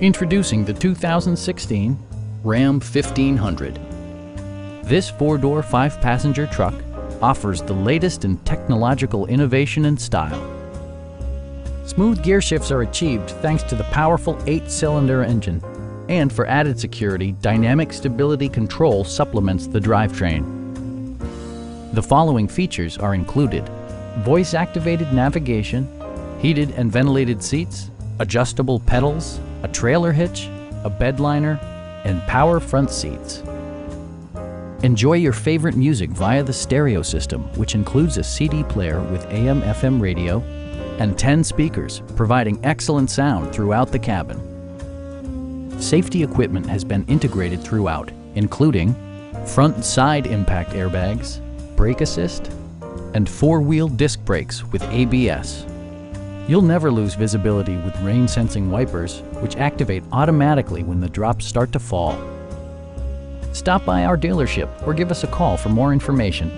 Introducing the 2016 Ram 1500. This four-door, five-passenger truck offers the latest in technological innovation and style. Smooth gear shifts are achieved thanks to the powerful eight-cylinder engine. And for added security, Dynamic Stability Control supplements the drivetrain. The following features are included. Voice-activated navigation, heated and ventilated seats, adjustable pedals, a trailer hitch, a bed liner, and power front seats. Enjoy your favorite music via the stereo system, which includes a CD player with AM FM radio and 10 speakers, providing excellent sound throughout the cabin. Safety equipment has been integrated throughout, including front and side impact airbags, brake assist, and four-wheel disc brakes with ABS. You'll never lose visibility with rain-sensing wipers, which activate automatically when the drops start to fall. Stop by our dealership or give us a call for more information.